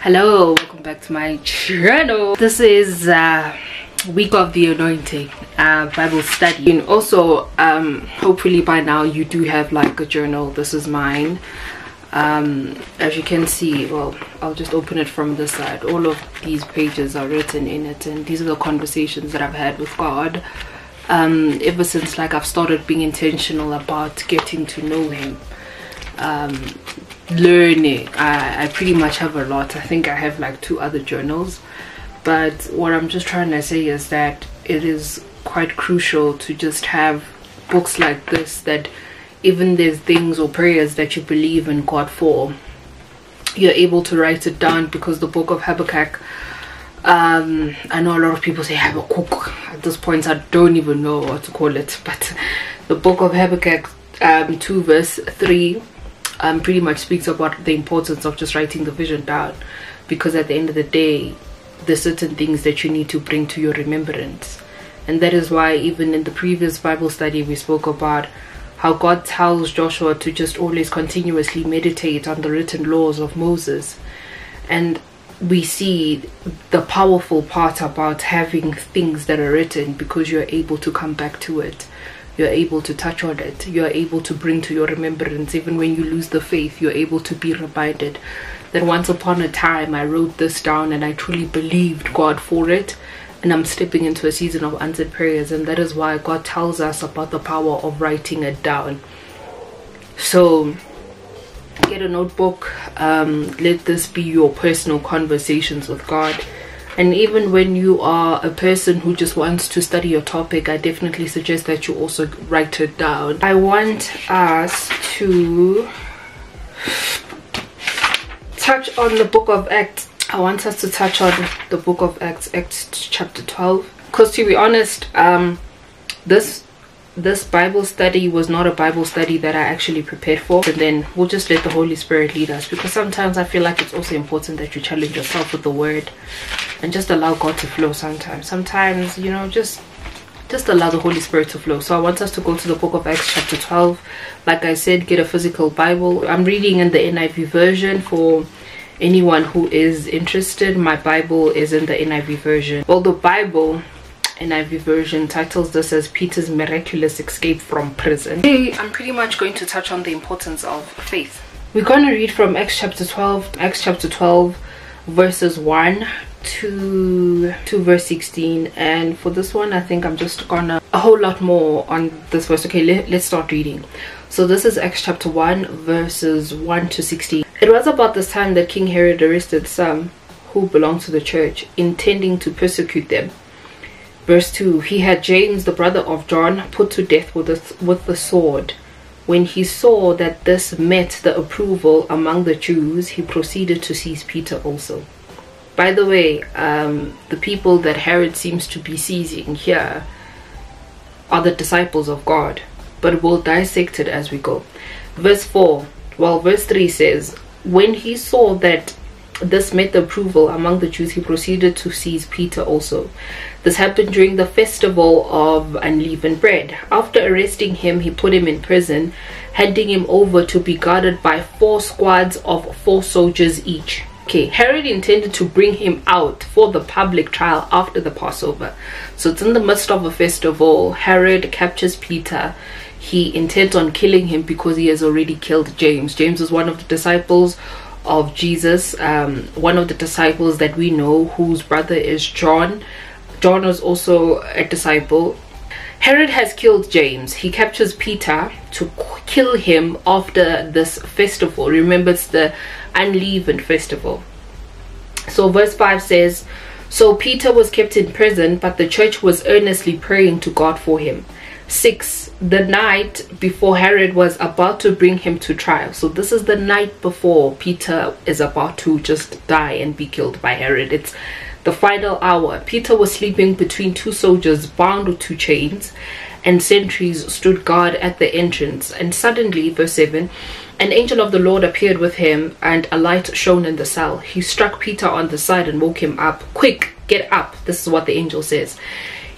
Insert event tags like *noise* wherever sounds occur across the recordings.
hello welcome back to my channel. This is uh week of the anointing uh bible study. And also um hopefully by now you do have like a journal. This is mine. Um as you can see well i'll just open it from this side. All of these pages are written in it and these are the conversations that i've had with god um ever since like i've started being intentional about getting to know him um learning. I, I pretty much have a lot. I think i have like two other journals. But what i'm just trying to say is that it is quite crucial to just have books like this that even there's things or prayers that you believe in god for you're able to write it down because the book of habakkuk um i know a lot of people say habakkuk. At this point i don't even know what to call it. But the book of habakkuk um 2 verse 3 um, pretty much speaks about the importance of just writing the vision down. Because at the end of the day there's certain things that you need to bring to your remembrance. And that is why even in the previous bible study we spoke about how god tells joshua to just always continuously meditate on the written laws of moses. And we see the powerful part about having things that are written because you're able to come back to it you're able to touch on it. You're able to bring to your remembrance. Even when you lose the faith you're able to be reminded that once upon a time i wrote this down and i truly believed god for it. And i'm stepping into a season of answered prayers. And that is why god tells us about the power of writing it down. So get a notebook. Um, let this be your personal conversations with god and even when you are a person who just wants to study your topic i definitely suggest that you also write it down. I want us to touch on the book of acts. I want us to touch on the book of acts acts chapter 12 because to be honest um this this bible study was not a bible study that i actually prepared for and then we'll just let the holy spirit lead us because sometimes i feel like it's also important that you challenge yourself with the word and just allow god to flow sometimes. Sometimes you know just just allow the holy spirit to flow. So i want us to go to the book of acts chapter 12 like i said get a physical bible. I'm reading in the niv version for anyone who is interested. My bible is in the niv version. Well the bible NIV version titles this as Peter's miraculous escape from prison. Today, I'm pretty much going to touch on the importance of faith. We're going to read from Acts chapter 12, Acts chapter 12, verses 1 to to verse 16 and for this one i think i'm just gonna a whole lot more on this verse. Okay let, let's start reading. So this is acts chapter 1 verses 1 to 16 it was about this time that king herod arrested some who belonged to the church intending to persecute them Verse 2 He had James, the brother of John, put to death with, a, with the sword. When he saw that this met the approval among the Jews, he proceeded to seize Peter also. By the way, um, the people that Herod seems to be seizing here are the disciples of God, but we'll dissect it as we go. Verse 4, well, verse 3 says, When he saw that this met the approval among the Jews, he proceeded to seize Peter also. This happened during the festival of unleavened bread. After arresting him, he put him in prison, handing him over to be guarded by four squads of four soldiers each. Okay, Herod intended to bring him out for the public trial after the Passover. So it's in the midst of a festival. Herod captures Peter. He intends on killing him because he has already killed James. James is one of the disciples of Jesus, um, one of the disciples that we know whose brother is John. John was also a disciple. Herod has killed James. He captures Peter to kill him after this festival. Remember, it's the unleavened festival. So, verse 5 says, So Peter was kept in prison, but the church was earnestly praying to God for him. 6 the night before herod was about to bring him to trial. So this is the night before peter is about to just die and be killed by herod. It's the final hour. Peter was sleeping between two soldiers bound two chains and sentries stood guard at the entrance. And suddenly verse 7 an angel of the lord appeared with him and a light shone in the cell. He struck peter on the side and woke him up. Quick get up this is what the angel says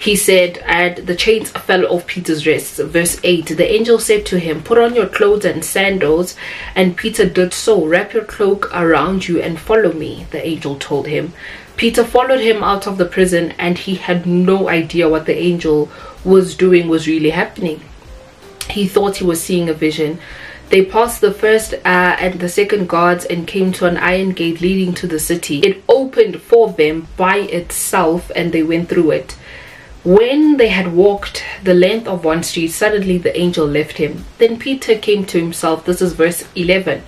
he said, and the chains fell off Peter's wrists. Verse 8 The angel said to him, Put on your clothes and sandals. And Peter did so. Wrap your cloak around you and follow me, the angel told him. Peter followed him out of the prison, and he had no idea what the angel was doing was really happening. He thought he was seeing a vision. They passed the first uh, and the second guards and came to an iron gate leading to the city. It opened for them by itself, and they went through it. When they had walked the length of one street, suddenly the angel left him. Then Peter came to himself. This is verse 11.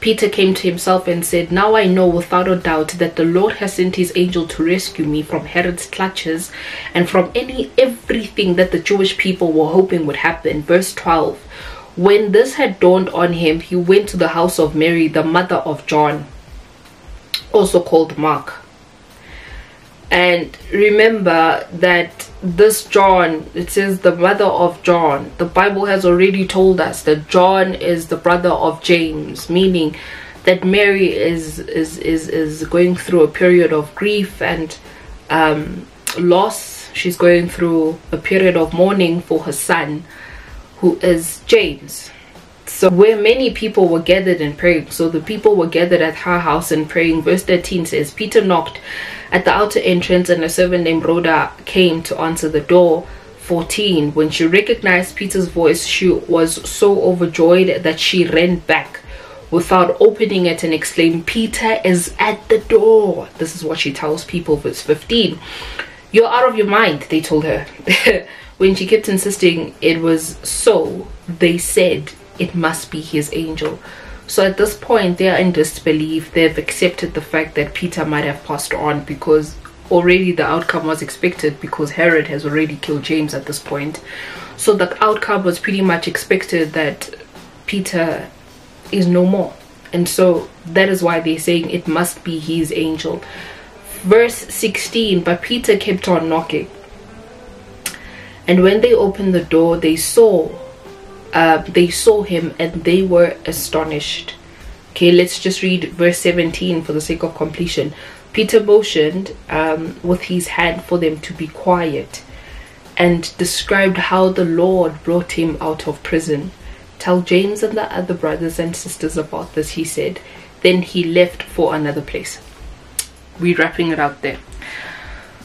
Peter came to himself and said, Now I know without a doubt that the Lord has sent his angel to rescue me from Herod's clutches and from any everything that the Jewish people were hoping would happen. Verse 12. When this had dawned on him, he went to the house of Mary, the mother of John, also called Mark. And remember that this John, it says the mother of John. The Bible has already told us that John is the brother of James, meaning that Mary is is is, is going through a period of grief and um, loss. She's going through a period of mourning for her son, who is James. So where many people were gathered and praying, so the people were gathered at her house and praying. Verse 13 says, Peter knocked at the outer entrance and a servant named Rhoda came to answer the door. 14. When she recognized Peter's voice, she was so overjoyed that she ran back without opening it and exclaimed, Peter is at the door. This is what she tells people, verse 15. You're out of your mind, they told her. *laughs* when she kept insisting it was so, they said it must be his angel. So at this point, they are in disbelief. They've accepted the fact that Peter might have passed on because already the outcome was expected because Herod has already killed James at this point. So the outcome was pretty much expected that Peter is no more. And so that is why they're saying it must be his angel. Verse 16 But Peter kept on knocking. And when they opened the door, they saw uh, they saw him and they were astonished. Okay, let's just read verse 17 for the sake of completion. Peter motioned um, with his hand for them to be quiet and described how the Lord brought him out of prison. Tell James and the other brothers and sisters about this, he said. Then he left for another place. We're wrapping it up there.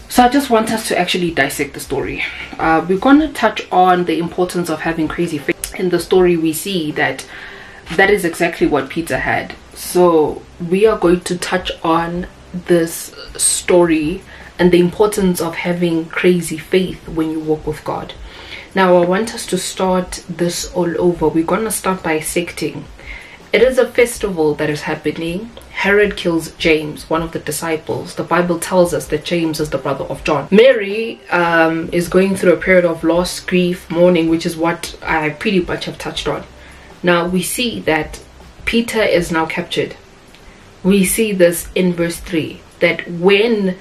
So I just want us to actually dissect the story. Uh, we're going to touch on the importance of having crazy faith in the story we see that that is exactly what Peter had. So we are going to touch on this story and the importance of having crazy faith when you walk with God. Now I want us to start this all over. We're going to start by dissecting. It is a festival that is happening. Herod kills James, one of the disciples. The Bible tells us that James is the brother of John. Mary um, is going through a period of loss, grief, mourning, which is what I pretty much have touched on. Now we see that Peter is now captured. We see this in verse 3 that when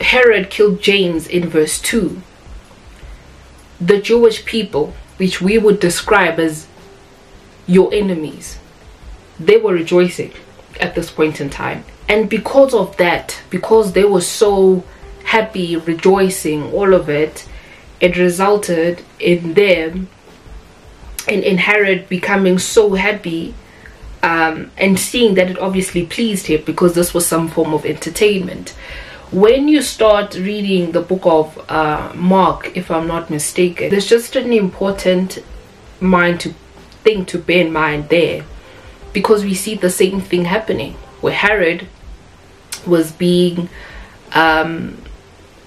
Herod killed James in verse 2, the Jewish people, which we would describe as your enemies, they were rejoicing at this point in time. And because of that, because they were so happy, rejoicing, all of it, it resulted in them in, in Herod becoming so happy um, and seeing that it obviously pleased him because this was some form of entertainment. When you start reading the book of uh, Mark, if I'm not mistaken, there's just an important mind to thing to bear in mind there. Because we see the same thing happening where Herod was being um,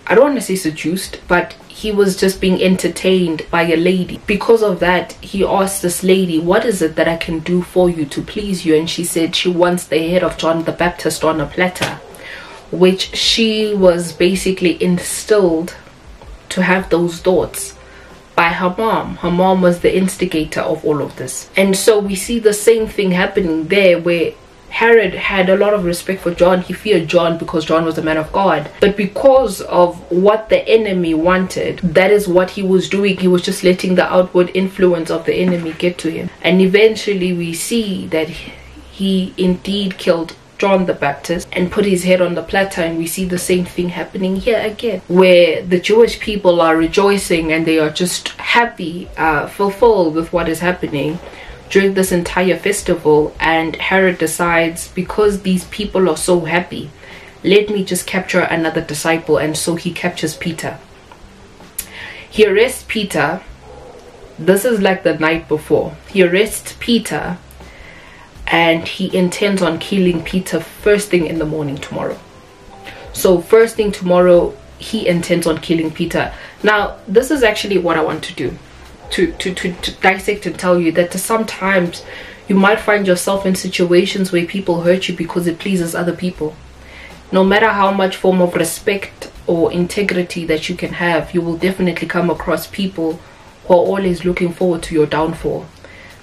I don't want to say seduced but he was just being entertained by a lady. Because of that he asked this lady what is it that I can do for you to please you? And she said she wants the head of John the Baptist on a platter which she was basically instilled to have those thoughts by her mom. Her mom was the instigator of all of this. And so we see the same thing happening there where Herod had a lot of respect for John. He feared John because John was a man of God. But because of what the enemy wanted, that is what he was doing. He was just letting the outward influence of the enemy get to him. And eventually we see that he indeed killed John the Baptist and put his head on the platter, and we see the same thing happening here again, where the Jewish people are rejoicing and they are just happy, uh, fulfilled with what is happening during this entire festival. And Herod decides, because these people are so happy, let me just capture another disciple, and so he captures Peter. He arrests Peter. This is like the night before. He arrests Peter and he intends on killing Peter first thing in the morning tomorrow. So, first thing tomorrow, he intends on killing Peter. Now, this is actually what I want to do to, to, to, to dissect and tell you that sometimes you might find yourself in situations where people hurt you because it pleases other people. No matter how much form of respect or integrity that you can have, you will definitely come across people who are always looking forward to your downfall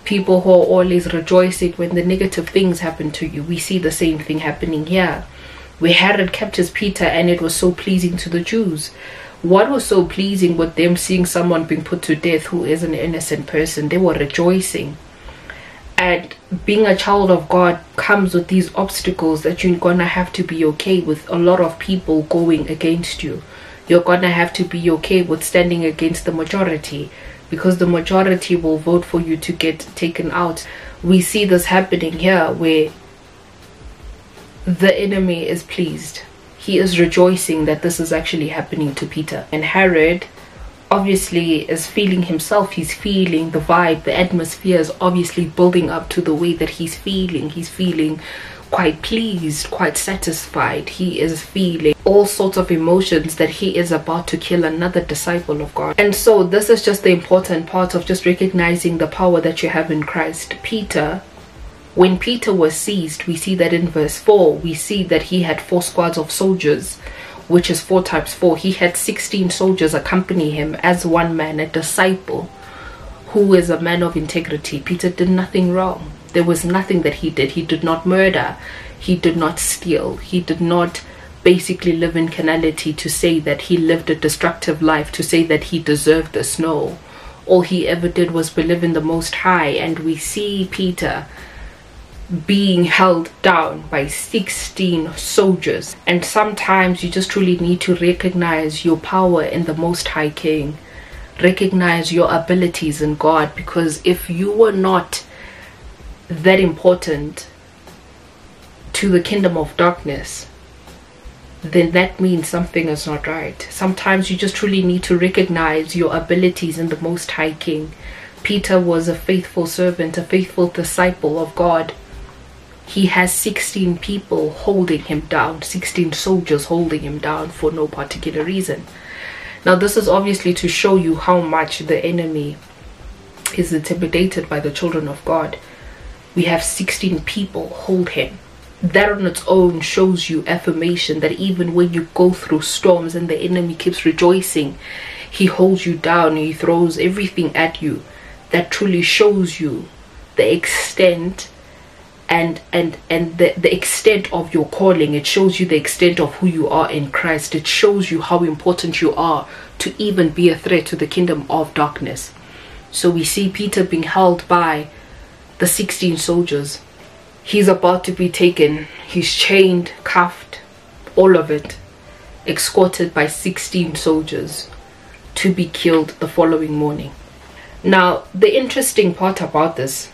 people who are always rejoicing when the negative things happen to you. We see the same thing happening here. Where Herod captures Peter and it was so pleasing to the Jews. What was so pleasing with them seeing someone being put to death who is an innocent person? They were rejoicing. And being a child of God comes with these obstacles that you're gonna have to be okay with a lot of people going against you. You're gonna have to be okay with standing against the majority because the majority will vote for you to get taken out. We see this happening here where the enemy is pleased. He is rejoicing that this is actually happening to Peter. And Herod obviously is feeling himself. He's feeling the vibe, the atmosphere is obviously building up to the way that he's feeling. He's feeling quite pleased, quite satisfied. He is feeling all sorts of emotions that he is about to kill another disciple of God. And so, this is just the important part of just recognizing the power that you have in Christ. Peter, when Peter was seized, we see that in verse 4, we see that he had four squads of soldiers. Which is four times four. He had 16 soldiers accompany him as one man, a disciple who is a man of integrity. Peter did nothing wrong there was nothing that he did. He did not murder. He did not steal. He did not basically live in canality to say that he lived a destructive life, to say that he deserved the snow. All he ever did was believe in the Most High, and we see Peter being held down by 16 soldiers. And sometimes you just truly need to recognize your power in the Most High King, recognize your abilities in God, because if you were not that important to the kingdom of darkness, then that means something is not right. Sometimes you just truly need to recognize your abilities in the Most High King. Peter was a faithful servant, a faithful disciple of God. He has 16 people holding him down, 16 soldiers holding him down for no particular reason. Now, this is obviously to show you how much the enemy is intimidated by the children of God we have 16 people hold him. That on its own shows you affirmation that even when you go through storms and the enemy keeps rejoicing he holds you down he throws everything at you. That truly shows you the extent and and and the, the extent of your calling. It shows you the extent of who you are in christ. It shows you how important you are to even be a threat to the kingdom of darkness. So we see peter being held by the 16 soldiers. He's about to be taken. He's chained, cuffed, all of it, escorted by 16 soldiers to be killed the following morning. Now, the interesting part about this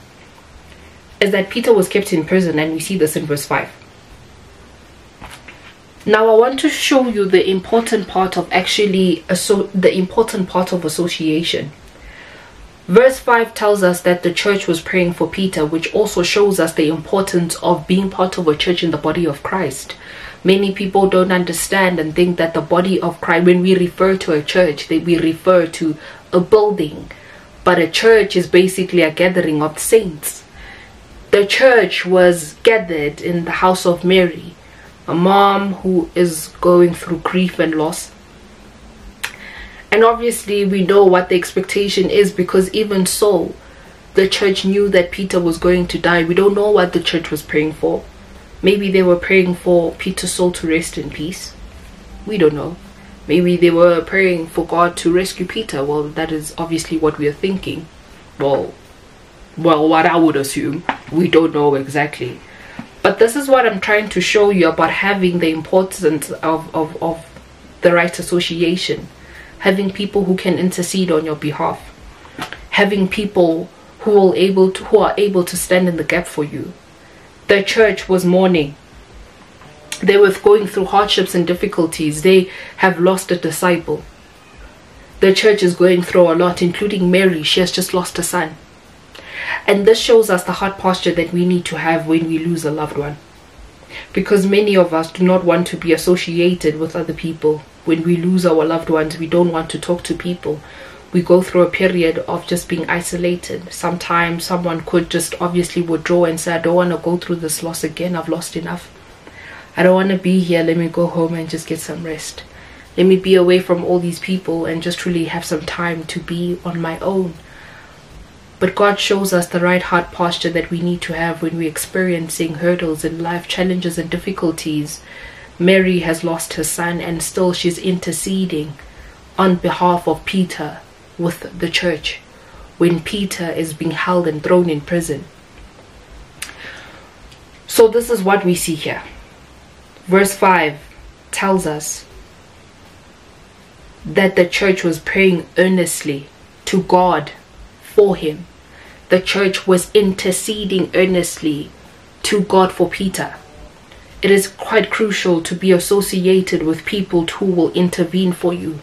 is that Peter was kept in prison, and we see this in verse 5. Now, I want to show you the important part of actually the important part of association Verse 5 tells us that the church was praying for Peter, which also shows us the importance of being part of a church in the body of Christ. Many people don't understand and think that the body of Christ, when we refer to a church, that we refer to a building. But a church is basically a gathering of saints. The church was gathered in the house of Mary, a mom who is going through grief and loss and obviously, we know what the expectation is because even so, the church knew that Peter was going to die. We don't know what the church was praying for. Maybe they were praying for Peter's soul to rest in peace. We don't know. Maybe they were praying for God to rescue Peter. Well, that is obviously what we are thinking. Well, well, what I would assume. We don't know exactly. But this is what I'm trying to show you about having the importance of, of, of the right association, having people who can intercede on your behalf, having people who are able to, who are able to stand in the gap for you. The church was mourning. They were going through hardships and difficulties. They have lost a disciple. The church is going through a lot, including Mary. She has just lost a son. And this shows us the heart posture that we need to have when we lose a loved one. Because many of us do not want to be associated with other people. When we lose our loved ones, we don't want to talk to people. We go through a period of just being isolated. Sometimes someone could just obviously withdraw and say, I don't want to go through this loss again. I've lost enough. I don't want to be here. Let me go home and just get some rest. Let me be away from all these people and just really have some time to be on my own. But God shows us the right heart posture that we need to have when we're experiencing hurdles in life, challenges, and difficulties. Mary has lost her son, and still she's interceding on behalf of Peter with the church when Peter is being held and thrown in prison. So, this is what we see here. Verse 5 tells us that the church was praying earnestly to God for him the church was interceding earnestly to God for Peter. It is quite crucial to be associated with people who will intervene for you,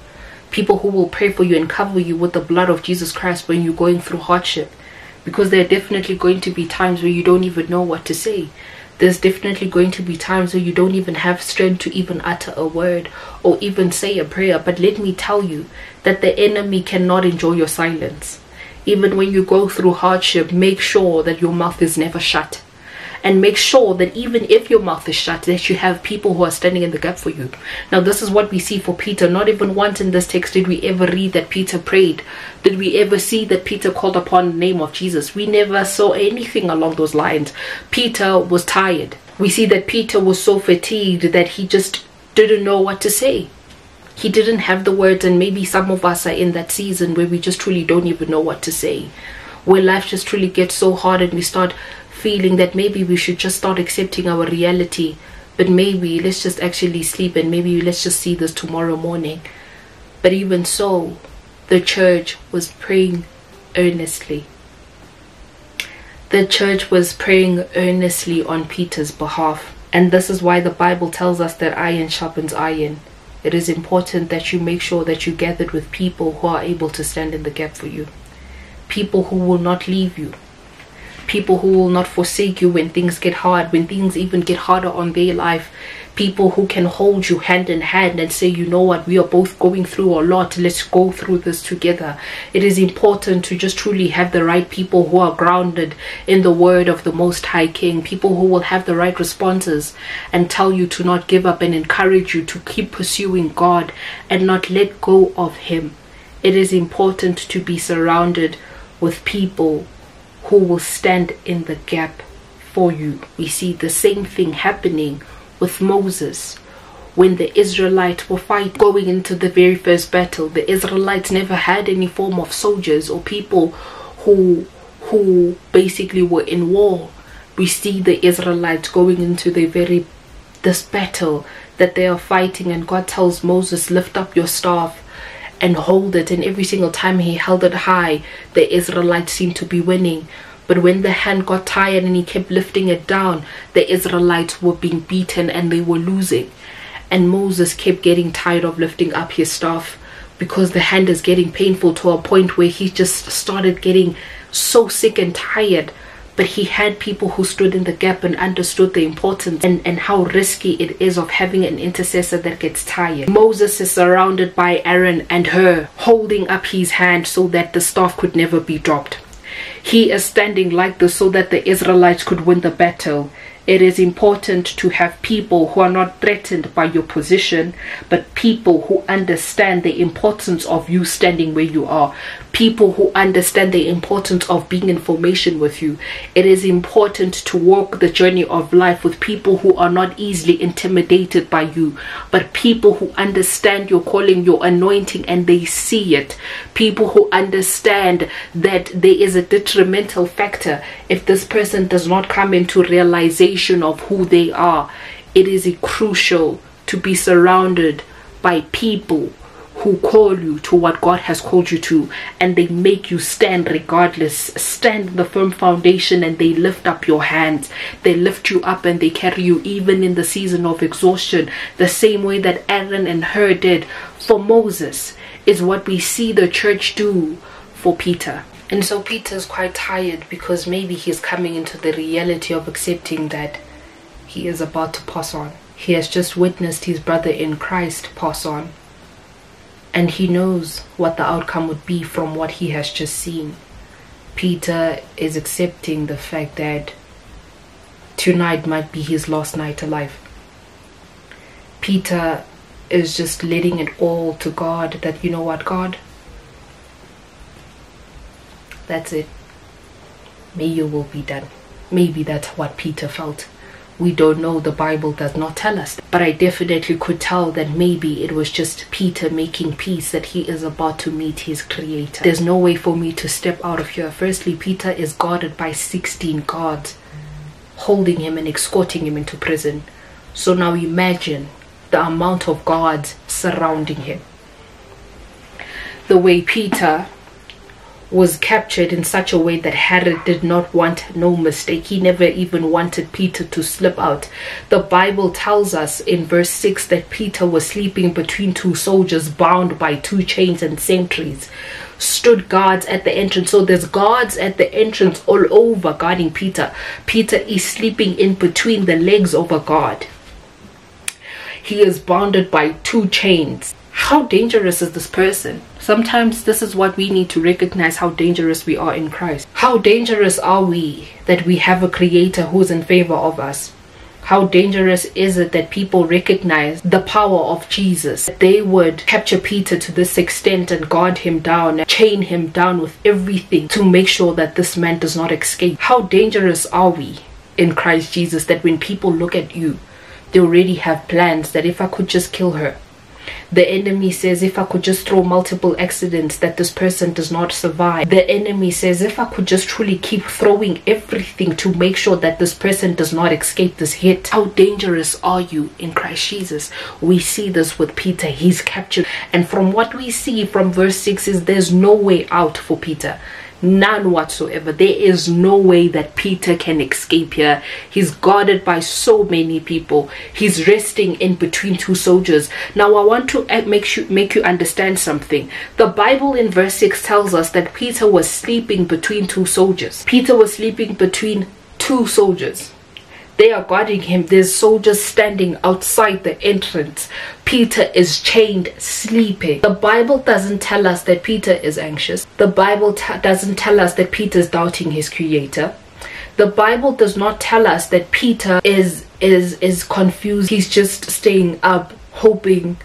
people who will pray for you and cover you with the blood of Jesus Christ when you're going through hardship. Because there are definitely going to be times where you don't even know what to say. There's definitely going to be times where you don't even have strength to even utter a word or even say a prayer. But let me tell you that the enemy cannot enjoy your silence even when you go through hardship, make sure that your mouth is never shut. And make sure that even if your mouth is shut, that you have people who are standing in the gap for you. Now, this is what we see for Peter. Not even once in this text did we ever read that Peter prayed. Did we ever see that Peter called upon the name of Jesus? We never saw anything along those lines. Peter was tired. We see that Peter was so fatigued that he just didn't know what to say he didn't have the words and maybe some of us are in that season where we just truly don't even know what to say where life just truly gets so hard and we start feeling that maybe we should just start accepting our reality but maybe let's just actually sleep and maybe let's just see this tomorrow morning but even so the church was praying earnestly the church was praying earnestly on Peter's behalf and this is why the Bible tells us that iron sharpens iron it is important that you make sure that you gathered with people who are able to stand in the gap for you. People who will not leave you. People who will not forsake you when things get hard, when things even get harder on their life people who can hold you hand in hand and say, you know what, we are both going through a lot. Let's go through this together. It is important to just truly have the right people who are grounded in the word of the Most High King, people who will have the right responses and tell you to not give up and encourage you to keep pursuing God and not let go of Him. It is important to be surrounded with people who will stand in the gap for you. We see the same thing happening with Moses when the Israelites were fighting, going into the very first battle. The Israelites never had any form of soldiers or people who who basically were in war. We see the Israelites going into the very this battle that they are fighting and God tells Moses lift up your staff and hold it. And every single time he held it high the Israelites seemed to be winning. But when the hand got tired and he kept lifting it down, the Israelites were being beaten and they were losing. And Moses kept getting tired of lifting up his staff because the hand is getting painful to a point where he just started getting so sick and tired but he had people who stood in the gap and understood the importance and, and how risky it is of having an intercessor that gets tired. Moses is surrounded by Aaron and Hur holding up his hand so that the staff could never be dropped. He is standing like this so that the Israelites could win the battle. It is important to have people who are not threatened by your position, but people who understand the importance of you standing where you are. People who understand the importance of being in formation with you. It is important to walk the journey of life with people who are not easily intimidated by you, but people who understand your calling, your anointing, and they see it. People who understand that there is a detrimental factor if this person does not come into realization foundation of who they are, it is crucial to be surrounded by people who call you to what God has called you to and they make you stand regardless. Stand the firm foundation and they lift up your hands. They lift you up and they carry you even in the season of exhaustion. The same way that Aaron and Hur did for Moses is what we see the church do for Peter. And so Peter's quite tired because maybe he's coming into the reality of accepting that he is about to pass on. He has just witnessed his brother in Christ pass on and he knows what the outcome would be from what he has just seen. Peter is accepting the fact that tonight might be his last night alive. Peter is just letting it all to God that, you know what, God? That's it. May your will be done. Maybe that's what Peter felt. We don't know. The bible does not tell us but i definitely could tell that maybe it was just peter making peace that he is about to meet his creator. There's no way for me to step out of here. Firstly peter is guarded by 16 guards holding him and escorting him into prison. So now imagine the amount of guards surrounding him. The way peter was captured in such a way that Herod did not want no mistake. He never even wanted Peter to slip out. The Bible tells us in verse 6 that Peter was sleeping between two soldiers bound by two chains and sentries. Stood guards at the entrance. So there's guards at the entrance all over guarding Peter. Peter is sleeping in between the legs of a guard. He is bounded by two chains how dangerous is this person? Sometimes this is what we need to recognize how dangerous we are in Christ. How dangerous are we that we have a creator who's in favor of us? How dangerous is it that people recognize the power of Jesus? That they would capture Peter to this extent and guard him down, chain him down with everything to make sure that this man does not escape. How dangerous are we in Christ Jesus that when people look at you, they already have plans that if I could just kill her, the enemy says, if I could just throw multiple accidents, that this person does not survive. The enemy says, if I could just truly keep throwing everything to make sure that this person does not escape this hit. How dangerous are you in Christ Jesus? We see this with Peter. He's captured. And from what we see from verse 6 is there's no way out for Peter none whatsoever. There is no way that peter can escape here. He's guarded by so many people. He's resting in between two soldiers. Now i want to make you make you understand something. The bible in verse 6 tells us that peter was sleeping between two soldiers. Peter was sleeping between two soldiers they are guarding him. There's soldiers standing outside the entrance. Peter is chained, sleeping. The Bible doesn't tell us that Peter is anxious. The Bible doesn't tell us that Peter is doubting his creator. The Bible does not tell us that Peter is is is confused. He's just staying up hoping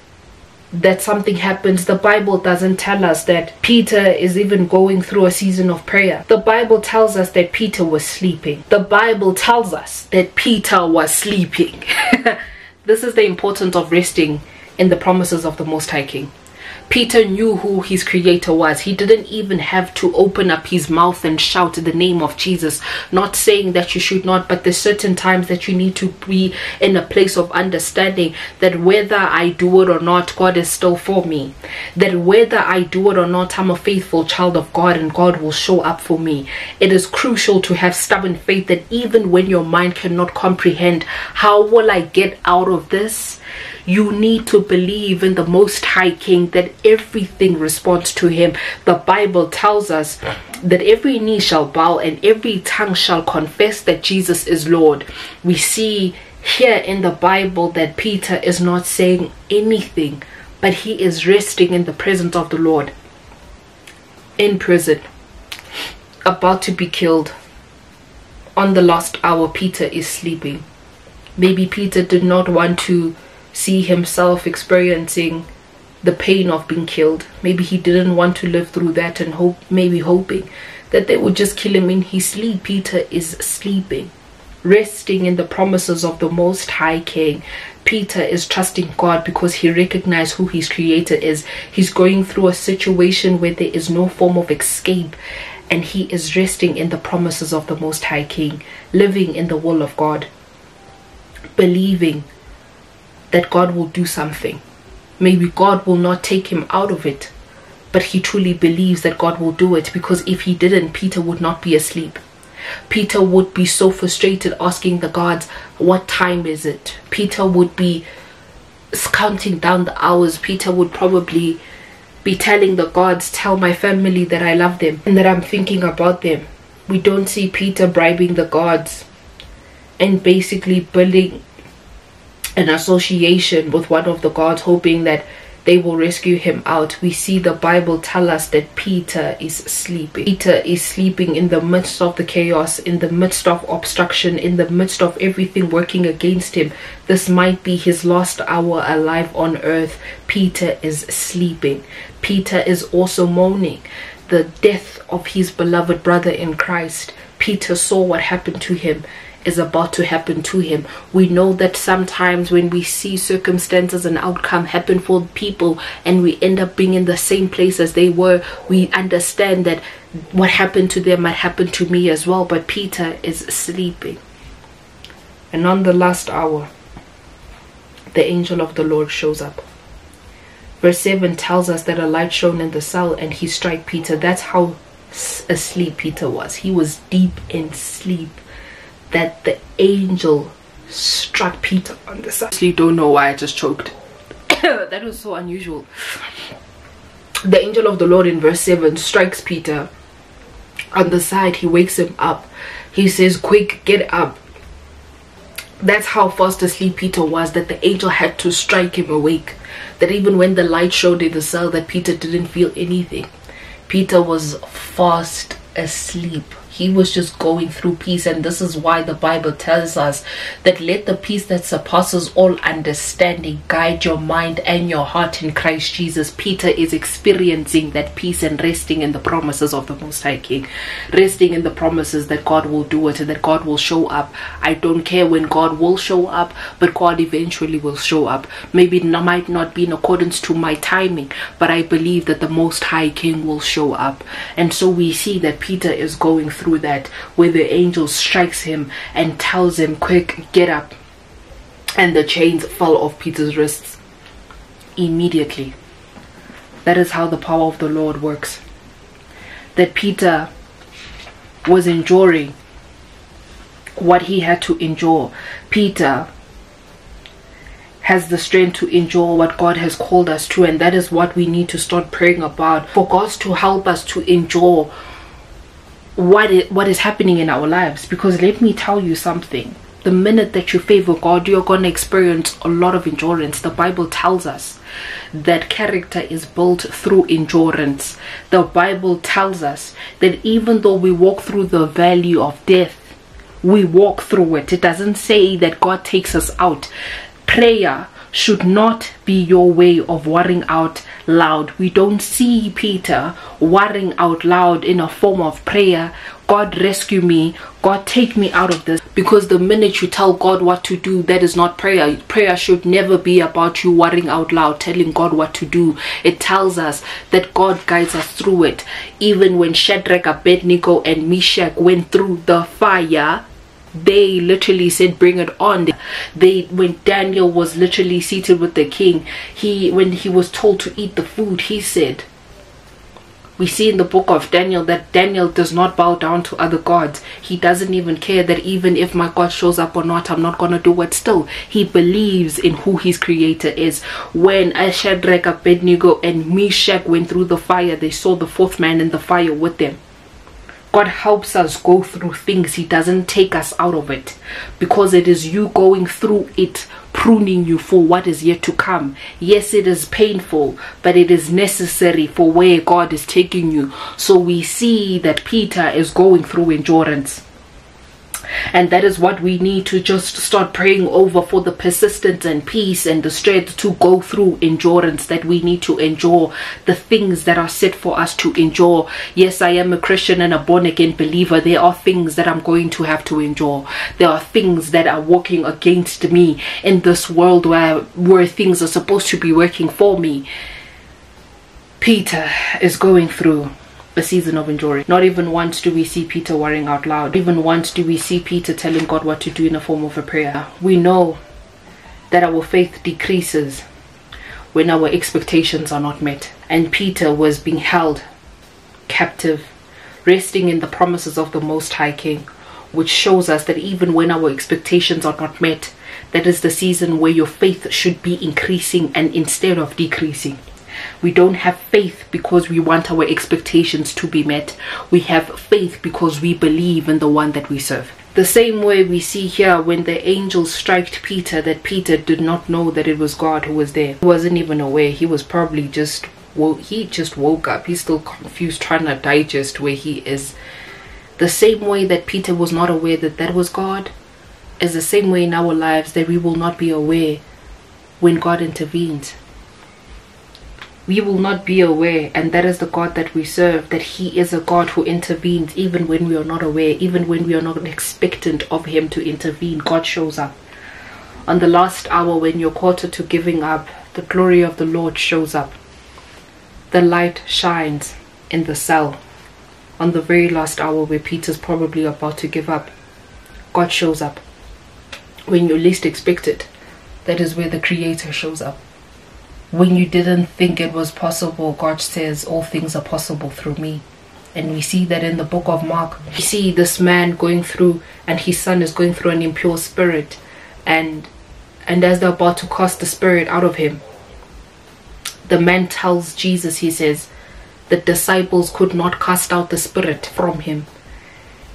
that something happens. The Bible doesn't tell us that Peter is even going through a season of prayer. The Bible tells us that Peter was sleeping. The Bible tells us that Peter was sleeping. *laughs* this is the importance of resting in the promises of the Most High King. Peter knew who his creator was. He didn't even have to open up his mouth and shout the name of Jesus. Not saying that you should not, but there's certain times that you need to be in a place of understanding that whether I do it or not, God is still for me. That whether I do it or not, I'm a faithful child of God and God will show up for me. It is crucial to have stubborn faith that even when your mind cannot comprehend, how will I get out of this? You need to believe in the Most High King that everything responds to Him. The Bible tells us that every knee shall bow and every tongue shall confess that Jesus is Lord. We see here in the Bible that Peter is not saying anything, but he is resting in the presence of the Lord in prison, about to be killed. On the last hour, Peter is sleeping. Maybe Peter did not want to see himself experiencing the pain of being killed. Maybe he didn't want to live through that and hope maybe hoping that they would just kill him in his sleep. Peter is sleeping, resting in the promises of the most high king. Peter is trusting God because he recognizes who his creator is. He's going through a situation where there is no form of escape and he is resting in the promises of the most high king, living in the will of God. believing that God will do something. Maybe God will not take him out of it, but he truly believes that God will do it because if he didn't, Peter would not be asleep. Peter would be so frustrated asking the gods, What time is it? Peter would be counting down the hours. Peter would probably be telling the gods, Tell my family that I love them and that I'm thinking about them. We don't see Peter bribing the gods and basically building an association with one of the gods, hoping that they will rescue him out. We see the Bible tell us that Peter is sleeping. Peter is sleeping in the midst of the chaos, in the midst of obstruction, in the midst of everything working against him. This might be his last hour alive on earth. Peter is sleeping. Peter is also mourning the death of his beloved brother in Christ. Peter saw what happened to him is about to happen to him. We know that sometimes when we see circumstances and outcome happen for people and we end up being in the same place as they were, we understand that what happened to them might happen to me as well. But Peter is sleeping. And on the last hour, the angel of the Lord shows up. Verse 7 tells us that a light shone in the cell and he struck Peter. That's how asleep Peter was. He was deep in sleep that the angel struck Peter on the side. I don't know why I just choked. *coughs* that was so unusual. The angel of the Lord in verse 7 strikes Peter on the side. He wakes him up. He says, Quick, get up. That's how fast asleep Peter was, that the angel had to strike him awake. That even when the light showed in the cell, that Peter didn't feel anything. Peter was fast asleep he was just going through peace and this is why the bible tells us that let the peace that surpasses all understanding guide your mind and your heart in christ jesus. Peter is experiencing that peace and resting in the promises of the most high king resting in the promises that god will do it and that god will show up. I don't care when god will show up but god eventually will show up. Maybe it might not be in accordance to my timing but i believe that the most high king will show up. And so we see that peter is going through through that where the angel strikes him and tells him quick get up. And the chains fall off Peter's wrists immediately. That is how the power of the Lord works. That Peter was enduring what he had to endure. Peter has the strength to endure what God has called us to and that is what we need to start praying about. For God to help us to endure what is, what is happening in our lives because let me tell you something the minute that you favor God, you're going to experience a lot of endurance. The Bible tells us that character is built through endurance. The Bible tells us that even though we walk through the valley of death, we walk through it. It doesn't say that God takes us out. Prayer should not be your way of worrying out loud. We don't see Peter worrying out loud in a form of prayer. God rescue me. God take me out of this. Because the minute you tell God what to do, that is not prayer. Prayer should never be about you worrying out loud, telling God what to do. It tells us that God guides us through it. Even when Shadrach, Abednego, and Meshach went through the fire, they literally said bring it on they when daniel was literally seated with the king he when he was told to eat the food he said we see in the book of Daniel that Daniel does not bow down to other gods. He doesn't even care that even if my God shows up or not, I'm not going to do it still. He believes in who his creator is. When Shadrach, Abednego, and Meshach went through the fire, they saw the fourth man in the fire with them. God helps us go through things. He doesn't take us out of it because it is you going through it, pruning you for what is yet to come. Yes, it is painful, but it is necessary for where God is taking you. So we see that Peter is going through endurance. And that is what we need to just start praying over for the persistence and peace and the strength to go through endurance that we need to endure the things that are set for us to endure. Yes, I am a Christian and a born again believer. There are things that I'm going to have to endure. There are things that are working against me in this world where where things are supposed to be working for me. Peter is going through a season of enduring. Not even once do we see Peter worrying out loud. Not even once do we see Peter telling God what to do in the form of a prayer. We know that our faith decreases when our expectations are not met. And Peter was being held captive, resting in the promises of the Most High King, which shows us that even when our expectations are not met, that is the season where your faith should be increasing and instead of decreasing. We don't have faith because we want our expectations to be met. We have faith because we believe in the one that we serve. The same way we see here when the angel struck Peter, that Peter did not know that it was God who was there. He wasn't even aware. He was probably just, well, he just woke up. He's still confused, trying to digest where he is. The same way that Peter was not aware that that was God is the same way in our lives that we will not be aware when God intervenes we will not be aware and that is the god that we serve that he is a god who intervenes even when we are not aware even when we are not expectant of him to intervene. God shows up. On the last hour when you're quarter to giving up the glory of the lord shows up. The light shines in the cell. On the very last hour where peter's probably about to give up god shows up. When you least expect it that is where the creator shows up when you didn't think it was possible, God says, All things are possible through me. And we see that in the book of Mark. We see this man going through, and his son is going through an impure spirit. And and as they're about to cast the spirit out of him, the man tells Jesus, he says, the disciples could not cast out the spirit from him.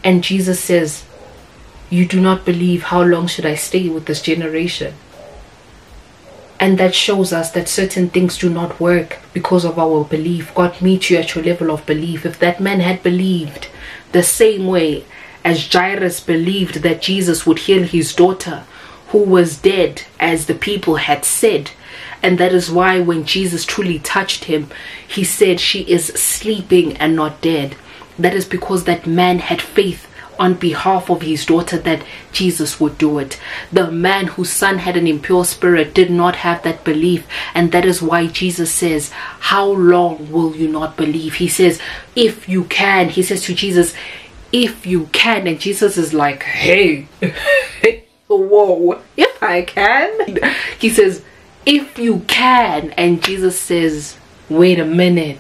And Jesus says, You do not believe, how long should I stay with this generation? And that shows us that certain things do not work because of our belief. God meets you at your level of belief. If that man had believed the same way as Jairus believed that Jesus would heal his daughter, who was dead, as the people had said, and that is why when Jesus truly touched him, he said, She is sleeping and not dead. That is because that man had faith on behalf of his daughter that Jesus would do it. The man whose son had an impure spirit did not have that belief, and that is why Jesus says, How long will you not believe? He says, If you can, he says to Jesus, If you can, and Jesus is like, Hey, *laughs* whoa, if I can, he says, If you can, and Jesus says, Wait a minute.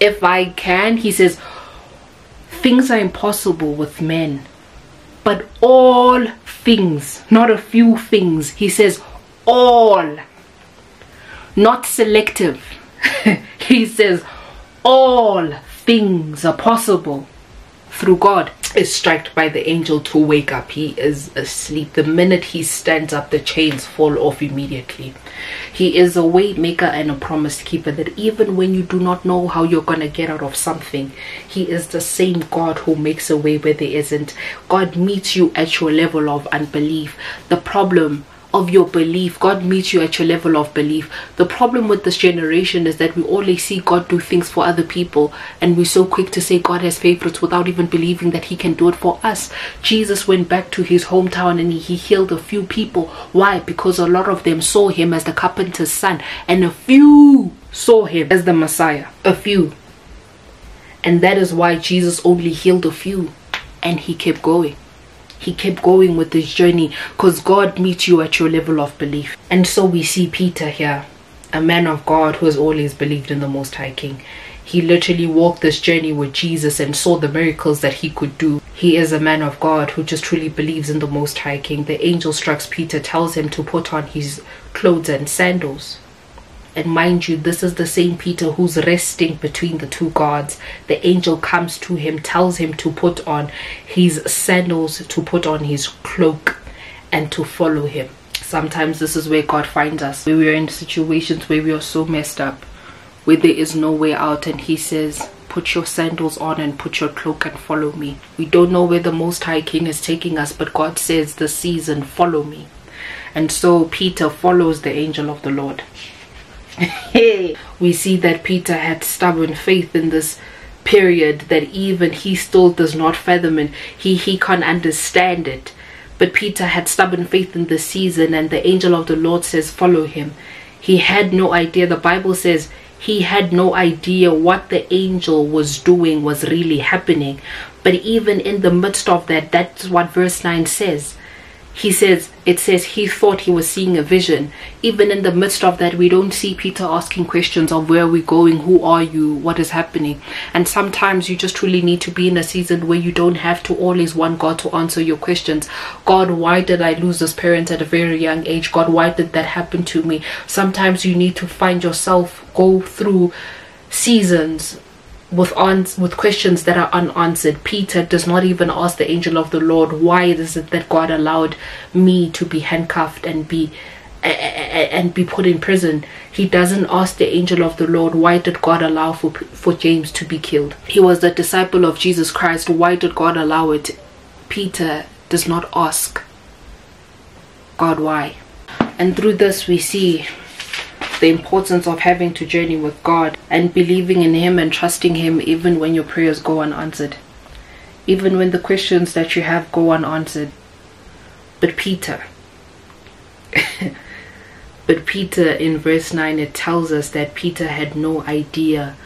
If I can, he says, things are impossible with men, but all things, not a few things, he says, all, not selective. *laughs* he says, all things are possible through God is struck by the angel to wake up. He is asleep. The minute he stands up, the chains fall off immediately. He is a way maker and a promise keeper that even when you do not know how you're going to get out of something, he is the same God who makes a way where there isn't. God meets you at your level of unbelief. The problem of your belief. God meets you at your level of belief. The problem with this generation is that we only see God do things for other people and we're so quick to say God has favorites without even believing that He can do it for us. Jesus went back to his hometown and he healed a few people. Why? Because a lot of them saw him as the carpenter's son and a few saw him as the Messiah. A few. And that is why Jesus only healed a few and he kept going he kept going with his journey because God meets you at your level of belief. And so we see Peter here, a man of God who has always believed in the Most High King. He literally walked this journey with Jesus and saw the miracles that he could do. He is a man of God who just truly believes in the Most High King. The angel strikes Peter, tells him to put on his clothes and sandals. And mind you, this is the same Peter who's resting between the two guards. The angel comes to him, tells him to put on his sandals, to put on his cloak, and to follow him. Sometimes this is where God finds us, where we are in situations where we are so messed up, where there is no way out, and He says, Put your sandals on and put your cloak and follow me. We don't know where the Most High King is taking us, but God says, The season, follow me. And so Peter follows the angel of the Lord. We see that Peter had stubborn faith in this period that even he still does not fathom and he, he can't understand it. But Peter had stubborn faith in this season and the angel of the Lord says follow him. He had no idea. The Bible says he had no idea what the angel was doing was really happening. But even in the midst of that, that's what verse 9 says he says it says he thought he was seeing a vision. Even in the midst of that we don't see peter asking questions of where are we going who are you what is happening. And sometimes you just really need to be in a season where you don't have to always want god to answer your questions. God why did i lose this parent at a very young age? God why did that happen to me? Sometimes you need to find yourself go through seasons with ans- with questions that are unanswered. Peter does not even ask the angel of the Lord, "Why is it that God allowed me to be handcuffed and be and be put in prison?" He doesn't ask the angel of the Lord, "Why did God allow for for James to be killed?" He was the disciple of Jesus Christ. Why did God allow it? Peter does not ask God why. And through this we see the importance of having to journey with God and believing in Him and trusting Him even when your prayers go unanswered, even when the questions that you have go unanswered. But Peter, *laughs* but Peter in verse 9, it tells us that Peter had no idea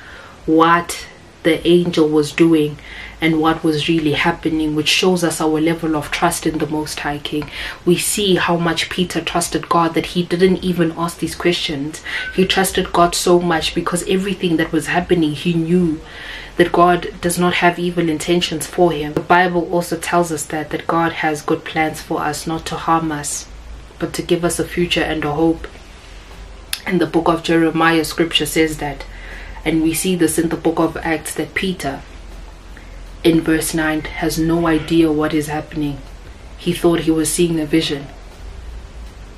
what the angel was doing and what was really happening, which shows us our level of trust in the Most High King. We see how much Peter trusted God that he didn't even ask these questions. He trusted God so much because everything that was happening, he knew that God does not have evil intentions for him. The Bible also tells us that that God has good plans for us, not to harm us, but to give us a future and a hope. In the book of Jeremiah, scripture says that, and we see this in the book of Acts that Peter in verse 9 has no idea what is happening. He thought he was seeing a vision.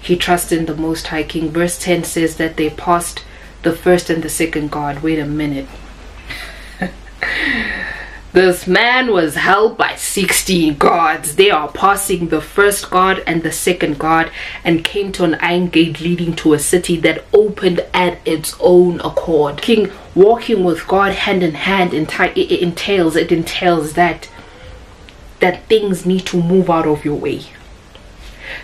He trusted in the Most High King. Verse 10 says that they passed the first and the second guard. Wait a minute. *laughs* This man was held by 16 guards. They are passing the first guard and the second guard and came to an iron gate leading to a city that opened at its own accord. King walking with God hand in hand it entails it entails that that things need to move out of your way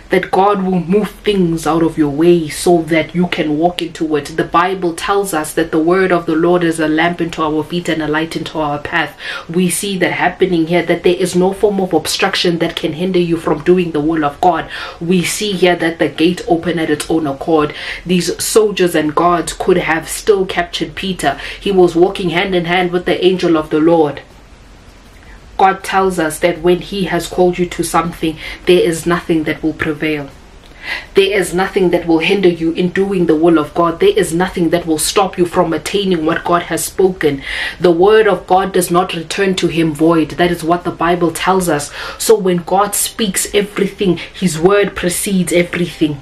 that God will move things out of your way so that you can walk into it. The Bible tells us that the word of the Lord is a lamp into our feet and a light into our path. We see that happening here, that there is no form of obstruction that can hinder you from doing the will of God. We see here that the gate opened at its own accord. These soldiers and guards could have still captured Peter. He was walking hand in hand with the angel of the Lord. God tells us that when He has called you to something, there is nothing that will prevail. There is nothing that will hinder you in doing the will of God. There is nothing that will stop you from attaining what God has spoken. The word of God does not return to him void. That is what the Bible tells us. So when God speaks everything, his word precedes everything.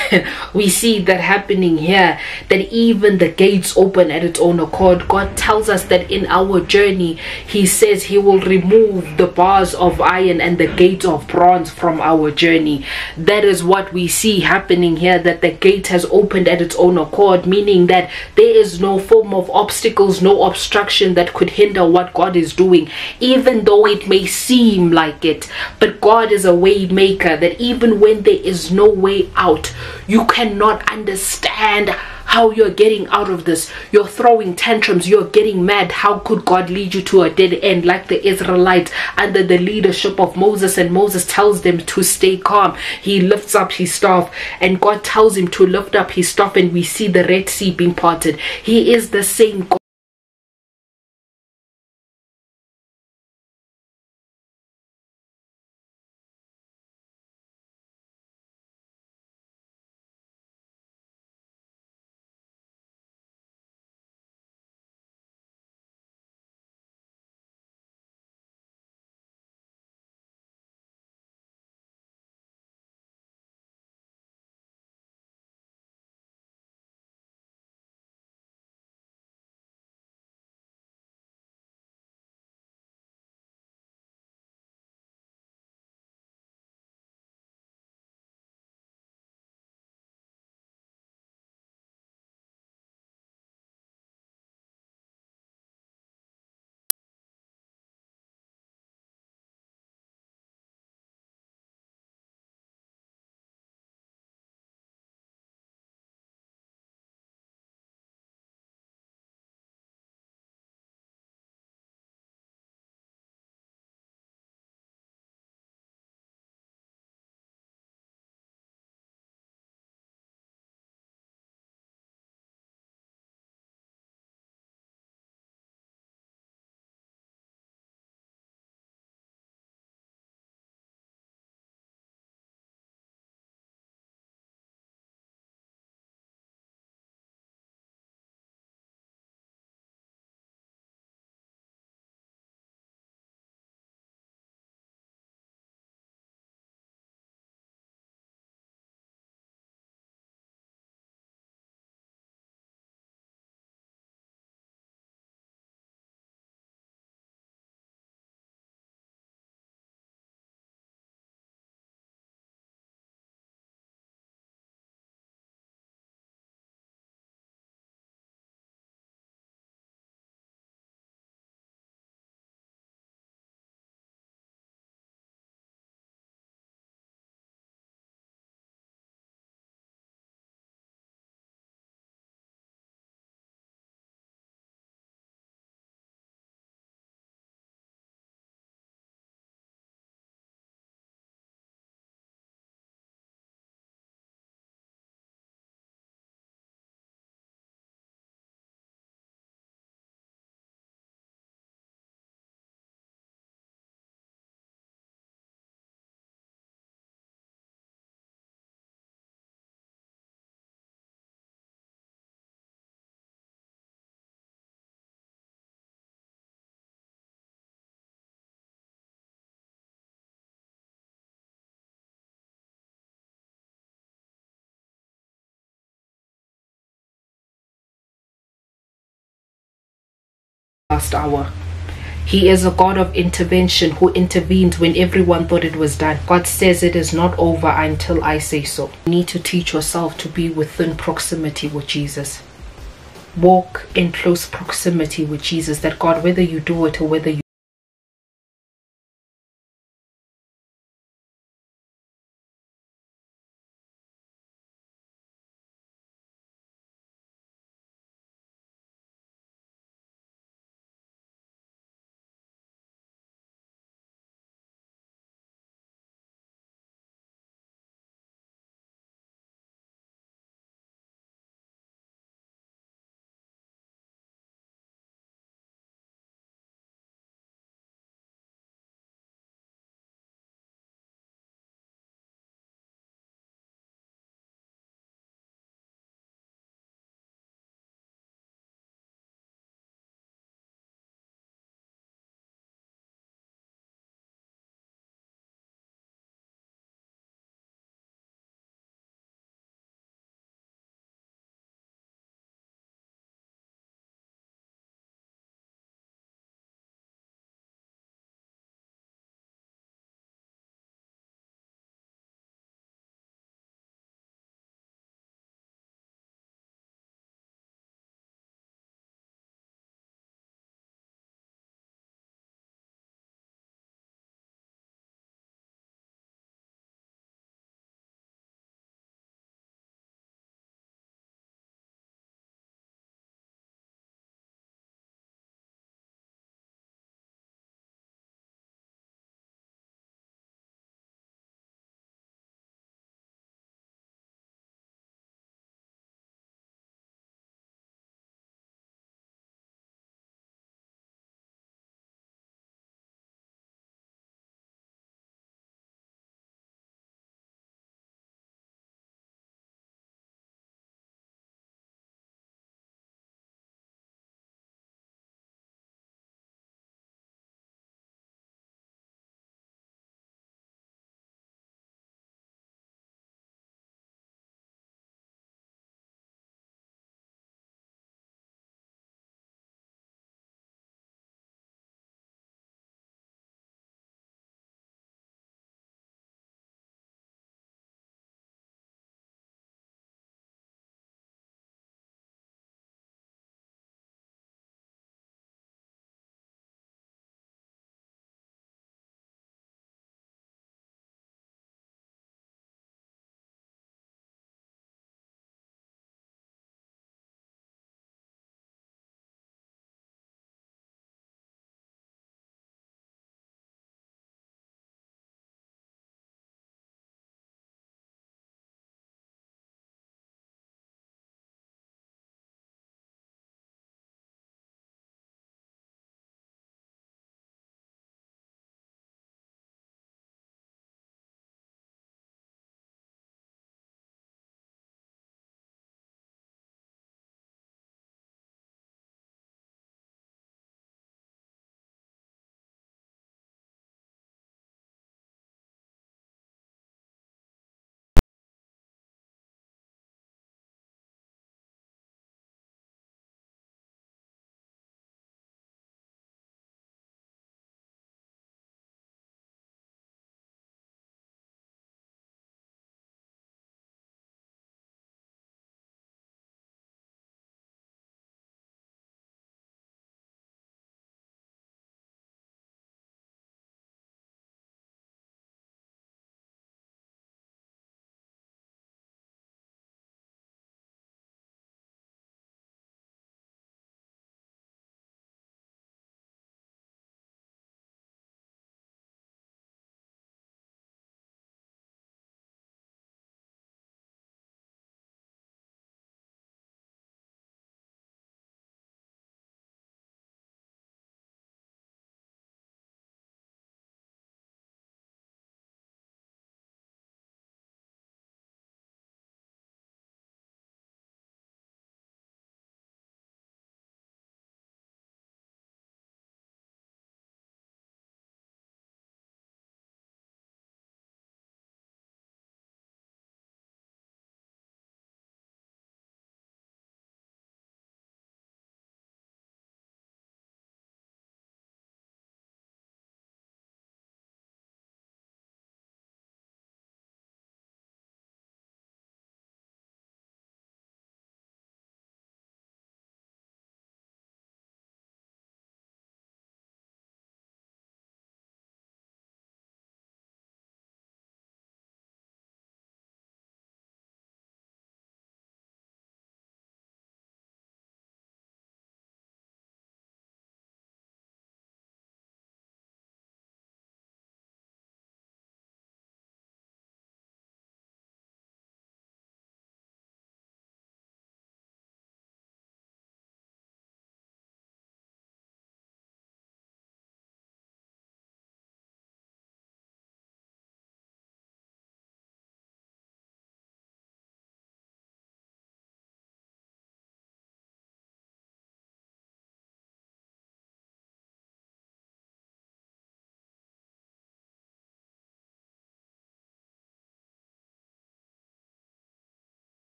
*laughs* we see that happening here that even the gates open at its own accord. God tells us that in our journey he says he will remove the bars of iron and the gates of bronze from our journey. That is what we see happening here that the gate has opened at its own accord meaning that there is no form of obstacles no obstruction that could hinder what god is doing even though it may seem like it. But god is a way maker that even when there is no way out you cannot understand how you're getting out of this. You're throwing tantrums, you're getting mad. How could God lead you to a dead end like the Israelites under the leadership of Moses? And Moses tells them to stay calm. He lifts up his staff, and God tells him to lift up his staff, and we see the Red Sea being parted. He is the same God. Last hour. He is a God of intervention who intervened when everyone thought it was done. God says it is not over until I say so. You need to teach yourself to be within proximity with Jesus. Walk in close proximity with Jesus. That God, whether you do it or whether you